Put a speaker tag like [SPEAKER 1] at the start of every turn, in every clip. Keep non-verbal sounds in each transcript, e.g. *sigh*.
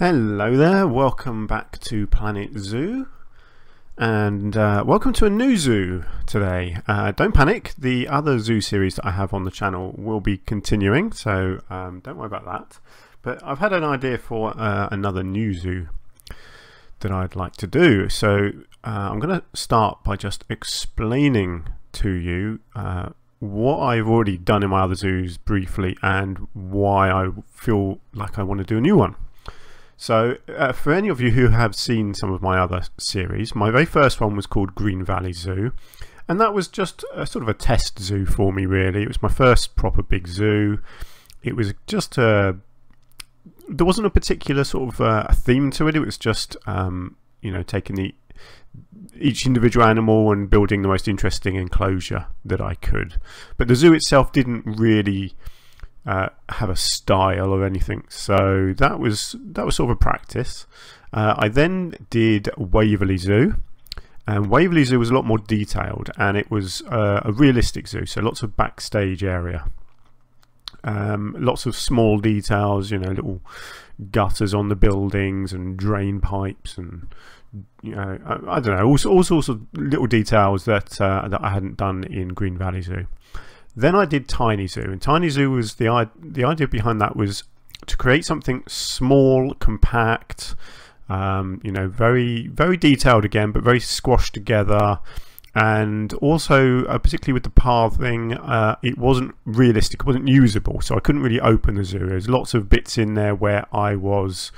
[SPEAKER 1] Hello there, welcome back to Planet Zoo and uh, welcome to a new zoo today. Uh, don't panic, the other zoo series that I have on the channel will be continuing so um, don't worry about that. But I've had an idea for uh, another new zoo that I'd like to do. So uh, I'm going to start by just explaining to you uh, what I've already done in my other zoos briefly and why I feel like I want to do a new one. So, uh, for any of you who have seen some of my other series, my very first one was called Green Valley Zoo, and that was just a sort of a test zoo for me, really. It was my first proper big zoo. It was just a. There wasn't a particular sort of uh, theme to it, it was just, um, you know, taking the each individual animal and building the most interesting enclosure that I could. But the zoo itself didn't really uh, have a style or anything. So that was that was sort of a practice. Uh, I then did Waverley Zoo, and Waverley Zoo was a lot more detailed, and it was uh, a realistic zoo, so lots of backstage area. Um, lots of small details, you know, little gutters on the buildings and drain pipes and you know, I, I don't know, all, all, sorts of little details that uh, that I hadn't done in Green Valley Zoo. Then I did Tiny Zoo, and Tiny Zoo was the the idea behind that was to create something small, compact, um, you know, very very detailed again, but very squashed together. And also, uh, particularly with the pathing, uh, it wasn't realistic, it wasn't usable, so I couldn't really open the zoo. There's lots of bits in there where I was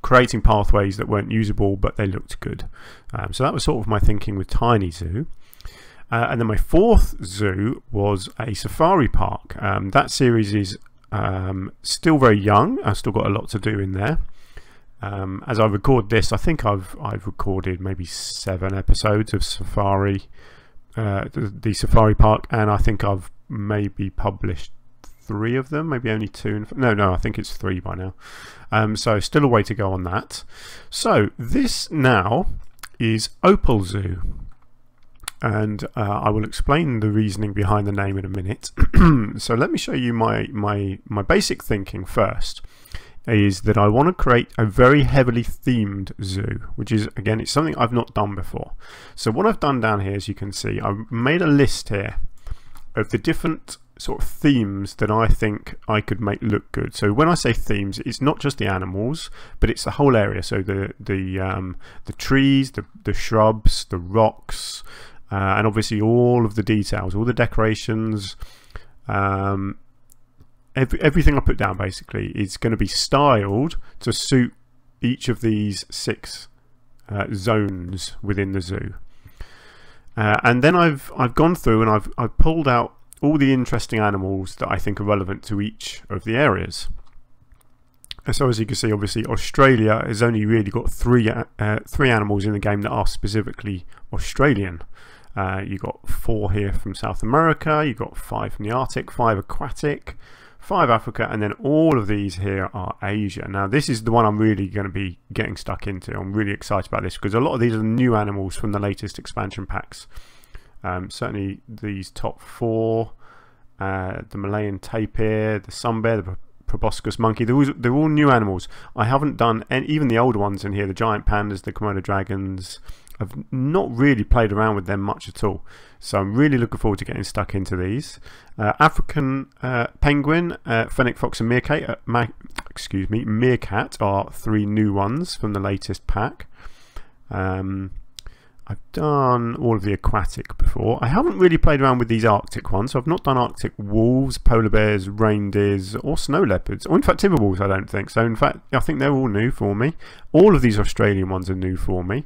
[SPEAKER 1] creating pathways that weren't usable, but they looked good. Um, so that was sort of my thinking with Tiny Zoo. Uh, and then my fourth zoo was a safari park. Um, that series is um, still very young. I've still got a lot to do in there. Um, as I record this, I think I've I've recorded maybe seven episodes of Safari, uh, the, the, Safari Park, and I think I've maybe published three of them, maybe only two. No, no, I think it's three by now. Um, so still a way to go on that. So this now is Opal Zoo and uh, I will explain the reasoning behind the name in a minute. *clears throat* so let me show you my, my, my basic thinking first is that I want to create a very heavily themed zoo, which is, again, it's something I've not done before. So what I've done down here, as you can see, I've made a list here of the different sort of themes that I think I could make look good. So when I say themes, it's not just the animals, but it's the whole area. So the the um, the trees, the the shrubs, the rocks, uh, and obviously all of the details, all the decorations, um, every, everything I put down basically is going to be styled to suit each of these six uh, zones within the zoo. Uh, and then I've I've gone through and I've I've pulled out all the interesting animals that I think are relevant to each of the areas. So as you can see, obviously Australia has only really got three uh, three animals in the game that are specifically Australian. Uh, you got four here from South America, you got five from the Arctic, five aquatic, five Africa, and then all of these here are Asia. Now, this is the one I'm really going to be getting stuck into. I'm really excited about this because a lot of these are new animals from the latest expansion packs. Um, certainly, these top four uh, the Malayan tapir, the sun bear, the proboscis monkey. They're all, they're all new animals. I haven't done even the older ones in here the giant pandas, the Komodo dragons, I've not really played around with them much at all. So I'm really looking forward to getting stuck into these. Uh, African uh, penguin, uh, fennec fox, and meerkat. Uh, excuse me, meerkat are three new ones from the latest pack. Um, I've done all of the aquatic before. I haven't really played around with these Arctic ones. So I've not done Arctic wolves, polar bears, reindeers, or snow leopards. Or in fact, timberwolves, I don't think. So in fact, I think they're all new for me. All of these Australian ones are new for me.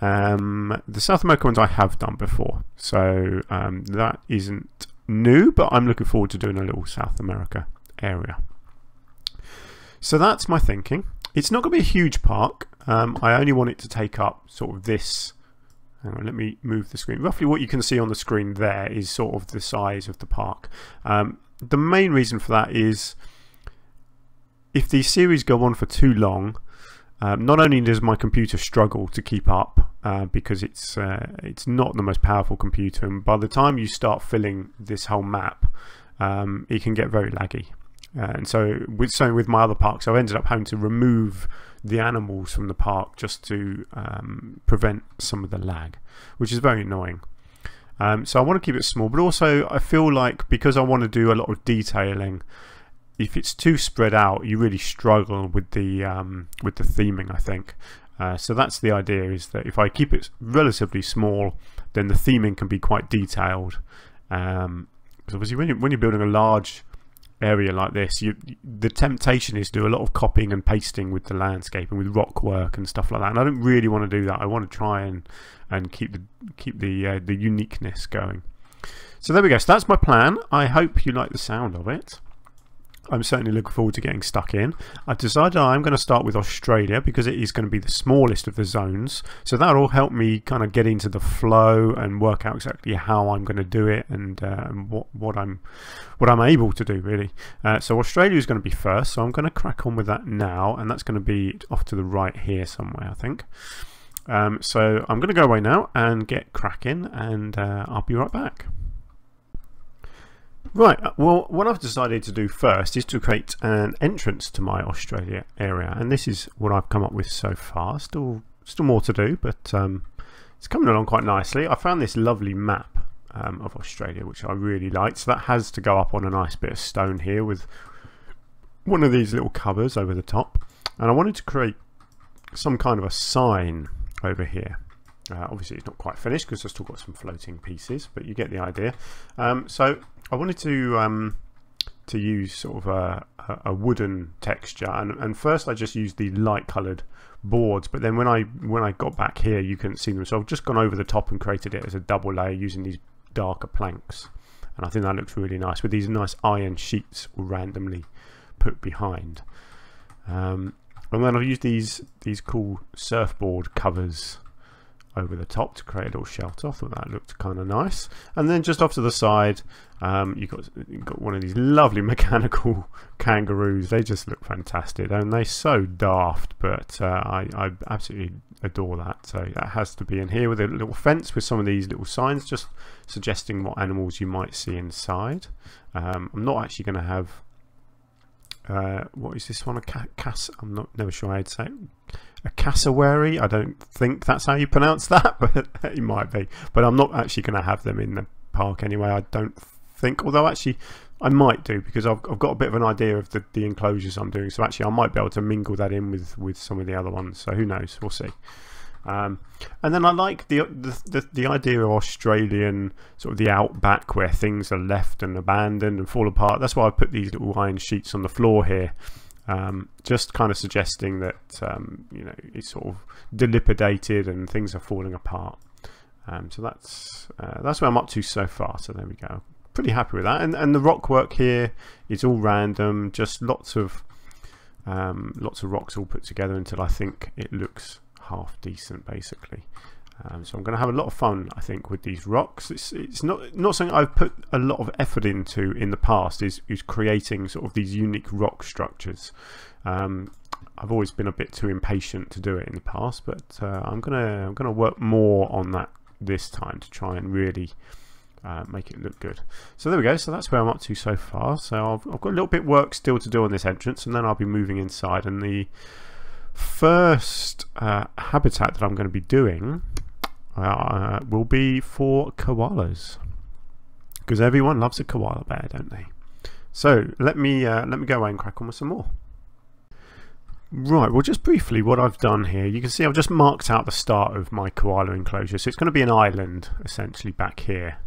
[SPEAKER 1] Um, the South American ones I have done before, so um, that isn't new, but I'm looking forward to doing a little South America area. So that's my thinking. It's not going to be a huge park. Um, I only want it to take up sort of this. On, let me move the screen. Roughly what you can see on the screen there is sort of the size of the park. Um, the main reason for that is if these series go on for too long, um, not only does my computer struggle to keep up uh, because it's uh, it's not the most powerful computer, and by the time you start filling this whole map, um, it can get very laggy. Uh, and so with so with my other parks, I've ended up having to remove the animals from the park just to um, prevent some of the lag, which is very annoying. Um, so I want to keep it small, but also I feel like because I want to do a lot of detailing, if it's too spread out, you really struggle with the um, with the theming. I think. Uh, so that's the idea: is that if I keep it relatively small, then the theming can be quite detailed. Um, obviously, when you're, when you're building a large area like this, you, the temptation is to do a lot of copying and pasting with the landscape and with rock work and stuff like that. And I don't really want to do that. I want to try and and keep the keep the uh, the uniqueness going. So there we go. So that's my plan. I hope you like the sound of it. I'm certainly looking forward to getting stuck in. I've decided I'm going to start with Australia because it is going to be the smallest of the zones. So that'll help me kind of get into the flow and work out exactly how I'm going to do it and, uh, what, what I'm what I'm able to do really. Uh, so Australia is going to be first. So I'm going to crack on with that now and that's going to be off to the right here somewhere I think. Um, so I'm going to go away now and get cracking and uh, I'll be right back. Right, uh, well what I've decided to do first is to create an entrance to my Australia area and this is what I've come up with so far. Still, still more to do but um, it's coming along quite nicely. I found this lovely map um, of Australia which I really liked. So that has to go up on a nice bit of stone here with one of these little covers over the top and I wanted to create some kind of a sign over here. Uh, obviously it's not quite finished because I've still got some floating pieces but you get the idea. Um, so I wanted to um, to use sort of a, a wooden texture and, and first I just used the light coloured boards but then when I when I got back here you couldn't see them so I've just gone over the top and created it as a double layer using these darker planks and I think that looks really nice with these nice iron sheets randomly put behind. Um, and then I've used these these cool surfboard covers over the top to create a little shelter. I thought that looked kind of nice. And then just off to the side, um, you've, got, you've got one of these lovely *laughs* mechanical kangaroos. They just look fantastic. And they're so daft, but uh, I, I absolutely adore that. So that has to be in here with a little fence with some of these little signs just suggesting what animals you might see inside. Um, I'm not actually going to have uh, what is this one? A ca cass? I'm not never sure I'd say a cassowary. I don't think that's how you pronounce that, *laughs* but it might be. But I'm not actually going to have them in the park anyway. I don't think. Although actually, I might do because I've, I've got a bit of an idea of the, the enclosures I'm doing. So actually, I might be able to mingle that in with with some of the other ones. So who knows? We'll see. Um, and then I like the, the, the the idea of Australian sort of the outback where things are left and abandoned and fall apart. That's why I put these little iron sheets on the floor here um, just kind of suggesting that um, you know it's sort of dilapidated and things are falling apart. Um, so that's uh, that's where I'm up to so far. So there we go. Pretty happy with that. And and the rock work here is all random, just lots of um, lots of rocks all put together until I think it looks half decent, basically. Um, so I'm going to have a lot of fun, I think, with these rocks. It's, it's not not something I've put a lot of effort into in the past. Is is creating sort of these unique rock structures. Um, I've always been a bit too impatient to do it in the past, but uh, I'm gonna I'm gonna work more on that this time to try and really uh, make it look good. So there we go. So that's where I'm up to so far. So I've, I've got a little bit work still to do on this entrance, and then I'll be moving inside. And the first uh, habitat that I'm going to be doing uh, will be for koalas. Because everyone loves a koala bear don't they? So let me uh, let me go away and crack on with some more. Right well just briefly what I've done here. You can see I've just marked out the start of my koala enclosure. So it's going to be an island essentially back here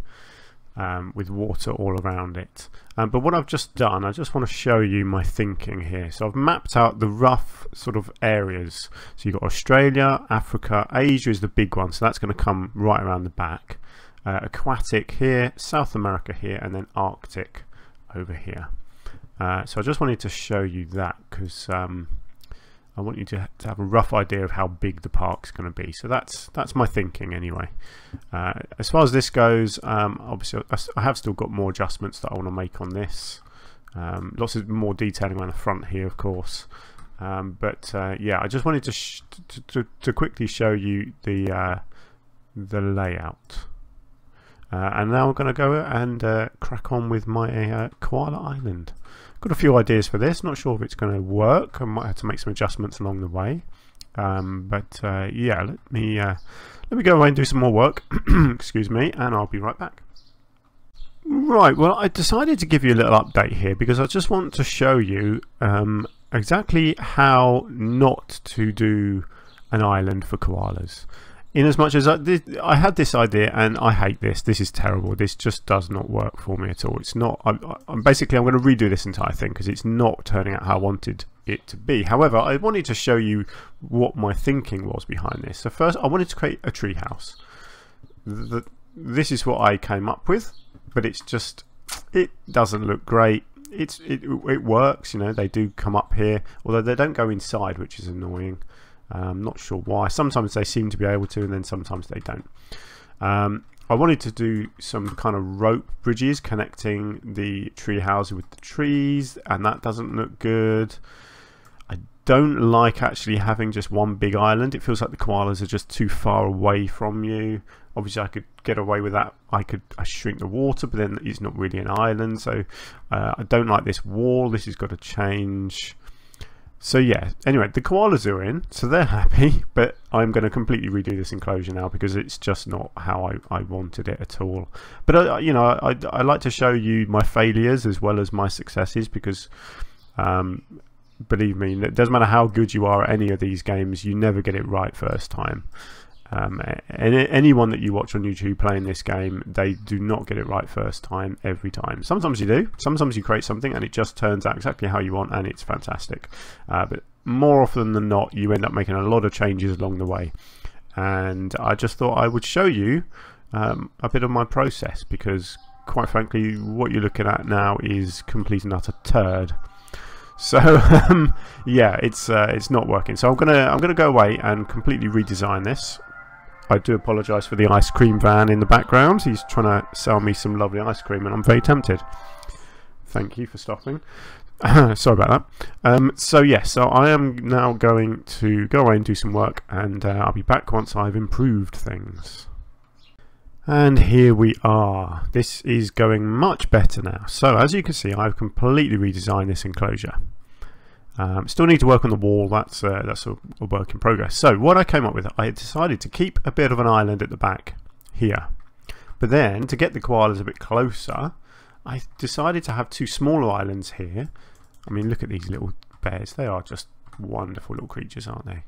[SPEAKER 1] um, with water all around it. Um, but what I've just done, I just want to show you my thinking here. So I've mapped out the rough sort of areas. So you've got Australia, Africa, Asia is the big one, so that's going to come right around the back. Uh, aquatic here, South America here, and then Arctic over here. Uh, so I just wanted to show you that because um, I want you to, to have a rough idea of how big the park's going to be. So that's that's my thinking anyway. Uh, as far as this goes, um, obviously I have still got more adjustments that I want to make on this. Um, lots of more detailing around the front here, of course. Um, but uh, yeah, I just wanted to, to, to, to quickly show you the uh, the layout. Uh, and now I'm going to go and uh, crack on with my uh, Koala Island. Got a few ideas for this. Not sure if it's going to work. I might have to make some adjustments along the way. Um, but uh, yeah, let me uh, let me go away and do some more work. *clears throat* Excuse me, and I'll be right back. Right, well, I decided to give you a little update here because I just want to show you um, exactly how not to do an island for koalas. In as much as I, I, had this idea and I hate this, this is terrible, this just does not work for me at all. It's not, I'm, I'm basically I'm going to redo this entire thing because it's not turning out how I wanted it to be. However, I wanted to show you what my thinking was behind this. So first I wanted to create a tree house. The, this is what I came up with but it's just it doesn't look great. It's it it works, you know. They do come up here, although they don't go inside, which is annoying. I'm um, not sure why. Sometimes they seem to be able to, and then sometimes they don't. Um, I wanted to do some kind of rope bridges connecting the tree houses with the trees, and that doesn't look good. I don't like actually having just one big island. It feels like the koalas are just too far away from you. Obviously, I could get away with that. I could I shrink the water, but then it's not really an island. So uh, I don't like this wall. This has got to change. So yeah, anyway, the koalas are in, so they're happy, *laughs* but I'm going to completely redo this enclosure now because it's just not how I, I wanted it at all. But, uh, you know, I, I like to show you my failures as well as my successes because, um, believe me, it doesn't matter how good you are at any of these games, you never get it right first time. Um, and anyone that you watch on YouTube playing this game, they do not get it right first time every time. Sometimes you do. Sometimes you create something and it just turns out exactly how you want and it's fantastic. Uh, but more often than not, you end up making a lot of changes along the way. And I just thought I would show you um, a bit of my process because, quite frankly, what you're looking at now is complete and utter turd. *laughs* So um, yeah, it's uh, it's not working. So I'm gonna I'm gonna go away and completely redesign this. I do apologise for the ice cream van in the background. He's trying to sell me some lovely ice cream and I'm very tempted. Thank you for stopping. *coughs* Sorry about that. Um, so yes, so I am now going to go away and do some work and uh, I'll be back once I've improved things. And here we are. This is going much better now. So as you can see, I've completely redesigned this enclosure. Um, still need to work on the wall, that's, uh, that's a, a, work in progress. So what I came up with, I decided to keep a bit of an island at the back here. But then, to get the koalas a bit closer, I decided to have two smaller islands here. I mean, look at these little bears. They are just wonderful little creatures, aren't they?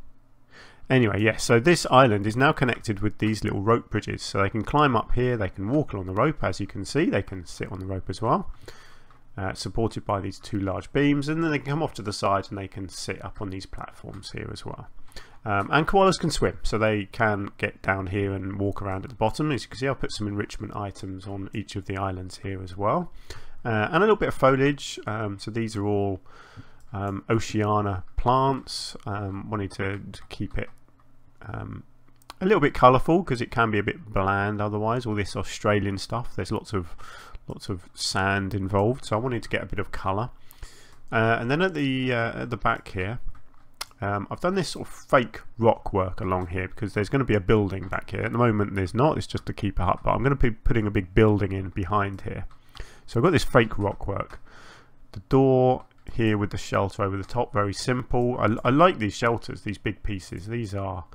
[SPEAKER 1] Anyway, yes, so this island is now connected with these little rope bridges. So they can climb up here, they can walk along the rope, as you can see. They can sit on the rope as well uh, supported by these two large beams and then they can come off to the side and they can sit up on these platforms here as well. Um, and koalas can swim, so they can get down here and walk around at the bottom. As you can see, I'll put some enrichment items on each of the islands here as well. Uh, and a little bit of foliage. Um, so these are all um, Oceania plants. Um, wanting to, to, keep it um, a little bit colourful because it can be a bit bland otherwise. All this Australian stuff. There's lots of lots of sand involved so I wanted to get a bit of colour. Uh, and then at the uh, at the back here um, I've done this sort of fake rock work along here because there's going to be a building back here. At the moment there's not it's just to keep it up but I'm going to be putting a big building in behind here. So I've got this fake rock work. The door here with the shelter over the top very simple. I, I like these shelters these big pieces. These are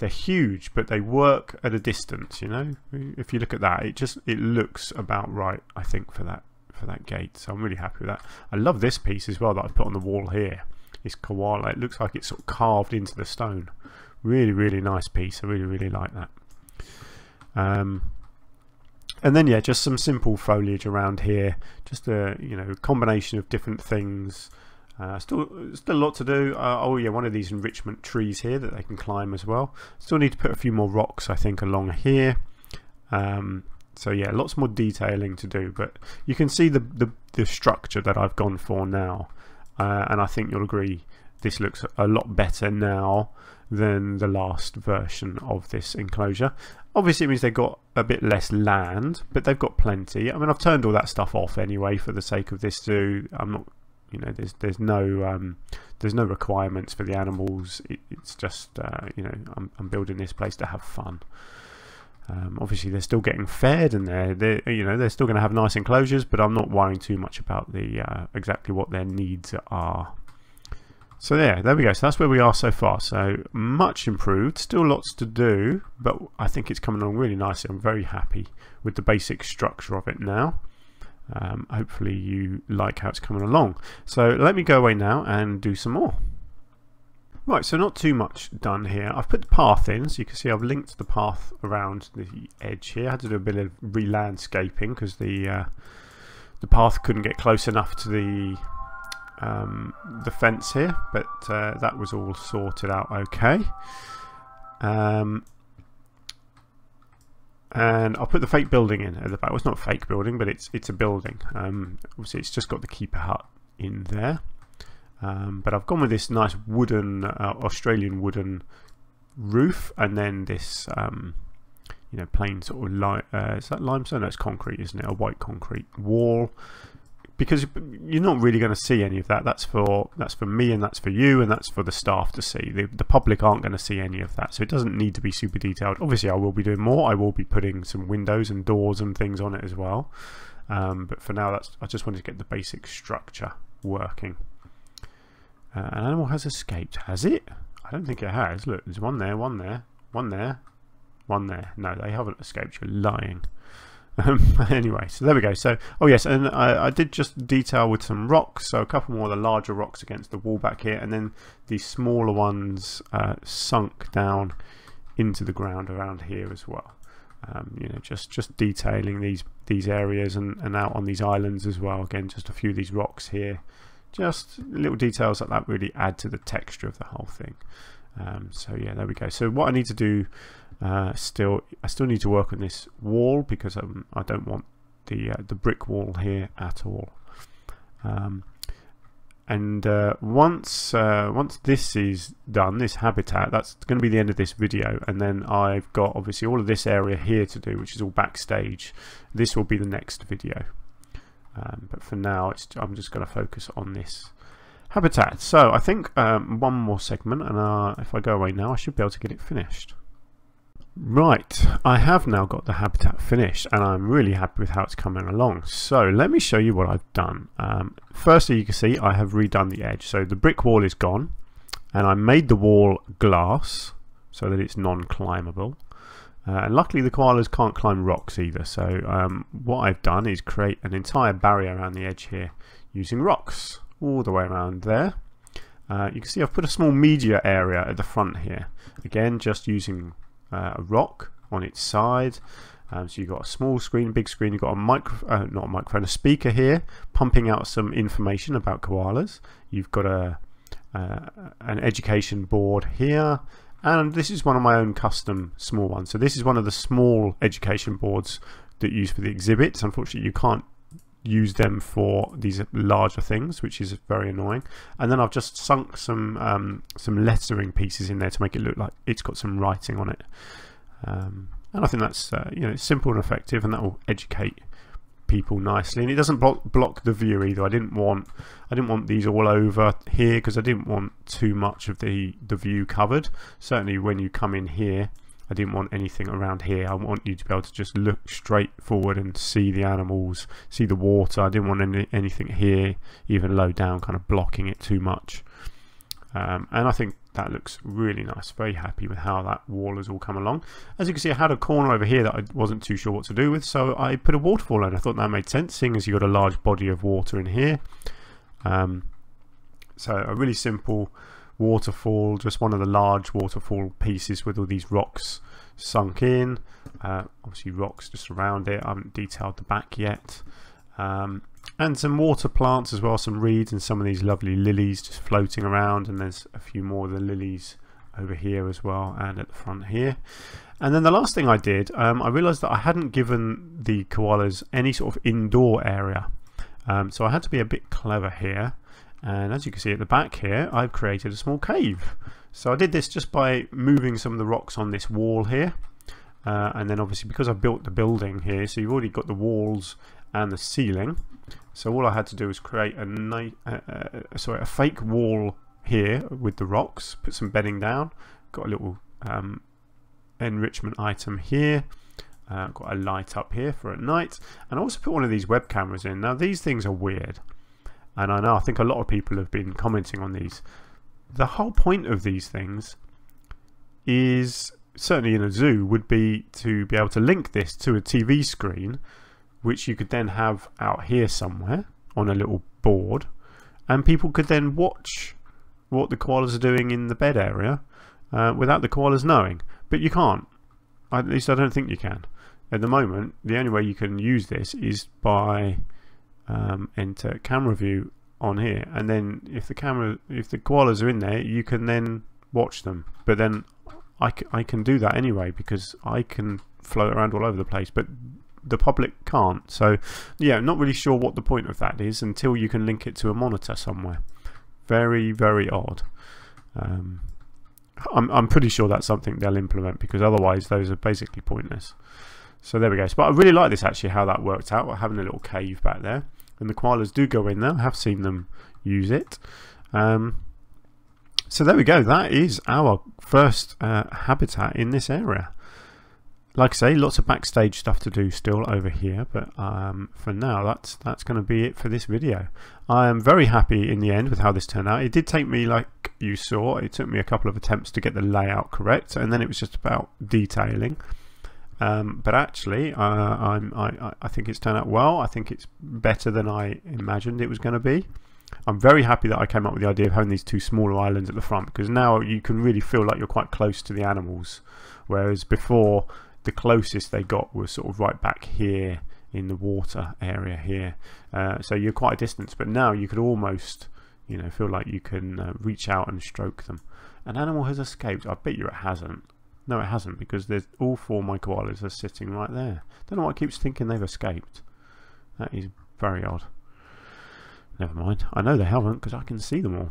[SPEAKER 1] they're huge, but they work at a distance. You know, if you look at that, it just it looks about right. I think for that for that gate. So I'm really happy with that. I love this piece as well that I've put on the wall here. This koala. It looks like it's sort of carved into the stone. Really, really nice piece. I really, really like that. Um, and then yeah, just some simple foliage around here. Just a you know combination of different things. Uh, still, still a lot to do. Uh, oh yeah, one of these enrichment trees here that they can climb as well. Still need to put a few more rocks, I think, along here. Um, so yeah, lots more detailing to do, but you can see the the, the structure that I've gone for now, uh, and I think you'll agree this looks a lot better now than the last version of this enclosure. Obviously, it means they've got a bit less land, but they've got plenty. I mean, I've turned all that stuff off anyway for the sake of this zoo. I'm not you know, there's there's no um, there's no requirements for the animals. It, it's just uh, you know, I'm I'm building this place to have fun. Um, obviously, they're still getting fed, and they're, they're you know they're still going to have nice enclosures. But I'm not worrying too much about the uh, exactly what their needs are. So there, there we go. So that's where we are so far. So much improved. Still lots to do, but I think it's coming along really nicely. I'm very happy with the basic structure of it now. Um, hopefully you like how it's coming along. So let me go away now and do some more. Right, so not too much done here. I've put the path in, so you can see I've linked the path around the edge here. I had to do a bit of re-landscaping because the uh, the path couldn't get close enough to the um, the fence here, but uh, that was all sorted out okay. Um, and I'll put the fake building in at the back. Well, it's not fake building, but it's it's a building. Um, obviously, it's just got the keeper hut in there. Um, but I've gone with this nice wooden, uh, Australian wooden roof, and then this, um, you know, plain sort of li uh, is that limestone? That's concrete, isn't it? A white concrete wall. Because you're not really going to see any of that. That's for that's for me, and that's for you, and that's for the staff to see. The, the public aren't going to see any of that, so it doesn't need to be super detailed. Obviously, I will be doing more. I will be putting some windows and doors and things on it as well. Um, but for now, that's I just wanted to get the basic structure working. Uh, an animal has escaped. Has it? I don't think it has. Look, there's one there, one there, one there, one there. No, they haven't escaped. You're lying. Um, *laughs* anyway, so there we go. So, oh yes, and I, I, did just detail with some rocks. So a couple more of the larger rocks against the wall back here, and then the smaller ones uh, sunk down into the ground around here as well. Um, you know, just just detailing these these areas and, and out on these islands as well. Again, just a few of these rocks here just little details like that really add to the texture of the whole thing. Um, so yeah, there we go. So what I need to do uh, still, I still need to work on this wall because um, I don't want the uh, the brick wall here at all. Um, and uh, once uh, once this is done, this habitat, that's going to be the end of this video. And then I've got obviously all of this area here to do, which is all backstage. This will be the next video. Um, but for now, I'm just going to focus on this habitat. So I think um, one more segment, and uh, if I go away now, I should be able to get it finished. Right, I have now got the habitat finished and I'm really happy with how it's coming along. So let me show you what I've done. Um, firstly, you can see I have redone the edge. So the brick wall is gone and I made the wall glass so that it's non-climbable. Uh, and luckily the koalas can't climb rocks either, so um, what I've done is create an entire barrier around the edge here using rocks all the way around there. Uh, you can see I've put a small media area at the front here. Again, just using uh, a rock on its side. Um, so you've got a small screen, big screen, you've got a micro, uh, not a microphone, a speaker here pumping out some information about koalas. You've got a uh, an education board here and this is one of my own custom small ones. So this is one of the small education boards that you use for the exhibits. Unfortunately, you can't use them for these larger things, which is very annoying. And then I've just sunk some um, some lettering pieces in there to make it look like it's got some writing on it. Um, and I think that's uh, you know simple and effective, and that will educate people nicely and it doesn't block, block the view either I didn't want I didn't want these all over here because I didn't want too much of the the view covered certainly when you come in here I didn't want anything around here I want you to be able to just look straight forward and see the animals see the water I didn't want any, anything here even low down kind of blocking it too much um, and I think that looks really nice. Very happy with how that wall has all come along. As you can see, I had a corner over here that I wasn't too sure what to do with, so I put a waterfall in. I thought that made sense, seeing as you've got a large body of water in here. Um, so a really simple waterfall, just one of the large waterfall pieces with all these rocks sunk in. Uh, obviously rocks just around it. I haven't detailed the back yet. Um, and some water plants as well, some reeds and some of these lovely lilies just floating around and there's a few more of the lilies over here as well and at the front here. And then the last thing I did, um, I realised that I hadn't given the koalas any sort of indoor area. Um, so I had to be a bit clever here. And as you can see at the back here, I've created a small cave. So I did this just by moving some of the rocks on this wall here. Uh, and then obviously because I built the building here, so you've already got the walls and the ceiling. So all I had to do was create a, uh, sorry, a fake wall here with the rocks, put some bedding down, got a little um, enrichment item here, Uh, got a light up here for at night, and I also put one of these web cameras in. Now these things are weird, and I know I think a lot of people have been commenting on these. The whole point of these things is certainly in a zoo would be to be able to link this to a TV screen, which you could then have out here somewhere on a little board, and people could then watch what the koalas are doing in the bed area uh, without the koalas knowing. But you can't. At least I don't think you can. At the moment, the only way you can use this is by um, enter camera view on here, and then if the camera, if the koalas are in there, you can then watch them. But then I, I can do that anyway because I can float around all over the place, but the public can't. So, yeah, not really sure what the point of that is until you can link it to a monitor somewhere. Very, very odd. Um, I'm, I'm pretty sure that's something they'll implement because otherwise those are basically pointless. So there we go. But I really like this actually, how that worked out. Having a little cave back there. And the koalas do go in there. I have seen them use it. Um, so there we go. That is our first uh, habitat in this area. Like I say, lots of backstage stuff to do still over here, but um, for now, that's that's going to be it for this video. I am very happy in the end with how this turned out. It did take me, like you saw, it took me a couple of attempts to get the layout correct, and then it was just about detailing. Um, but actually, uh, I, I think it's turned out well. I think it's better than I imagined it was going to be. I'm very happy that I came up with the idea of having these two smaller islands at the front because now you can really feel like you're quite close to the animals. Whereas before, the closest they got was sort of right back here in the water area here. Uh, so you're quite a distance, but now you could almost, you know, feel like you can uh, reach out and stroke them. An animal has escaped. I bet you it hasn't. No, it hasn't because there's all four my koalas are sitting right there. Don't know what keeps thinking they've escaped. That is very odd. Never mind. I know they haven't because I can see them all.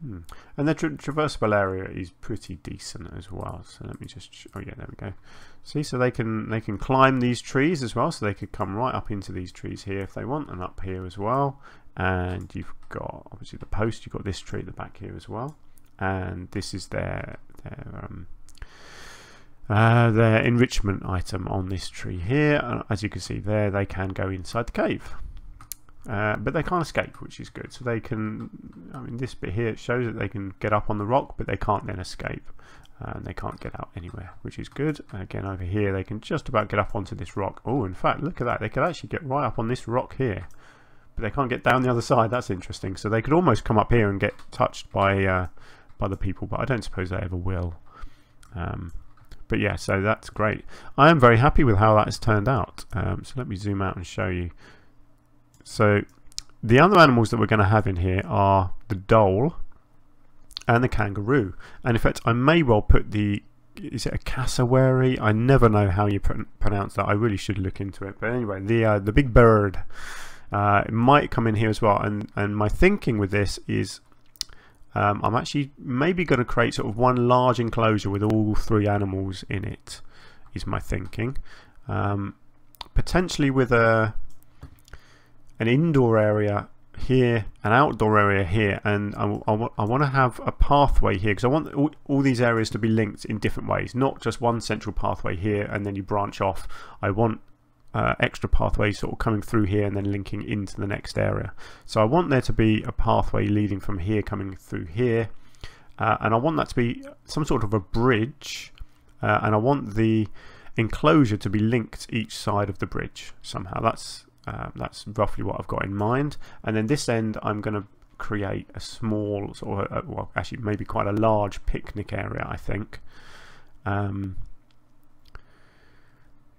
[SPEAKER 1] Hmm. And the tra traversable area is pretty decent as well. So let me just, oh yeah, there we go. See, so they can they can climb these trees as well. So they could come right up into these trees here if they want, and up here as well. And you've got obviously the post. You've got this tree at the back here as well. And this is their their um, uh, their enrichment item on this tree here. As you can see there, they can go inside the cave. Uh, but they can't escape, which is good. So they can, I mean, this bit here shows that they can get up on the rock, but they can't then escape. Uh, and they can't get out anywhere, which is good. Again, over here, they can just about get up onto this rock. Oh, in fact, look at that. They could actually get right up on this rock here. But they can't get down the other side. That's interesting. So they could almost come up here and get touched by, uh, by the people, but I don't suppose they ever will. Um, but yeah, so that's great. I am very happy with how that has turned out. Um, so let me zoom out and show you. So the other animals that we're going to have in here are the dhole and the kangaroo. And in fact, I may well put the is it a cassowary? I never know how you pr pronounce that. I really should look into it. But anyway, the uh, the big bird uh, might come in here as well. And and my thinking with this is um, I'm actually maybe going to create sort of one large enclosure with all three animals in it. Is my thinking. Um, potentially with a an indoor area here, an outdoor area here, and I, I, I want to have a pathway here because I want all, all, these areas to be linked in different ways, not just one central pathway here and then you branch off. I want uh, extra pathways sort of coming through here and then linking into the next area. So I want there to be a pathway leading from here coming through here, uh, and I want that to be some sort of a bridge, uh, and I want the enclosure to be linked each side of the bridge somehow. That's um, that's roughly what I've got in mind. And then this end, I'm going to create a small, sort of, a, well, actually maybe quite a large picnic area, I think. Um,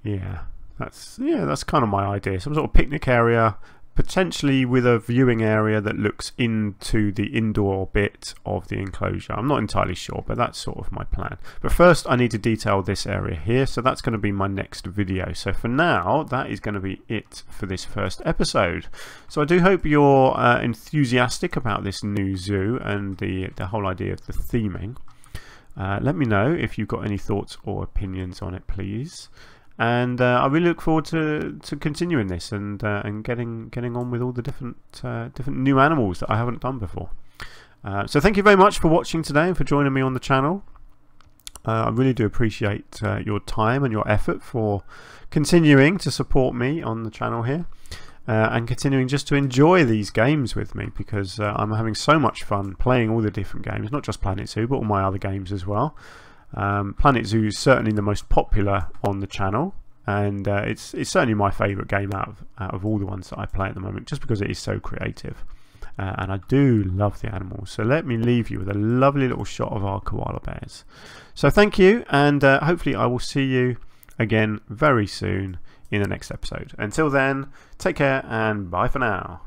[SPEAKER 1] yeah, that's yeah, that's kind of my idea. Some sort of picnic area potentially with a viewing area that looks into the indoor bit of the enclosure. I'm not entirely sure, but that's sort of my plan. But first I need to detail this area here, so that's going to be my next video. So for now, that is going to be it for this first episode. So I do hope you're uh, enthusiastic about this new zoo and the, the whole idea of the theming. Uh, let me know if you've got any thoughts or opinions on it, please and uh, I really look forward to, to continuing this and uh, and getting getting on with all the different uh, different new animals that I haven't done before. Uh, so thank you very much for watching today and for joining me on the channel. Uh, I really do appreciate uh, your time and your effort for continuing to support me on the channel here. And continuing just to enjoy these games with me because I'm having so much fun playing all the different games, not just Planet Zoo, but all my other games as well. Um, Planet Zoo is certainly the most popular on the channel, and uh, it's it's certainly my favourite game out of out of all the ones that I play at the moment, just because it is so creative. Uh, and I do love the animals. So let me leave you with a lovely little shot of our koala bears. So thank you, and uh, hopefully I will see you again very soon in the next episode. Until then, take care and bye for now.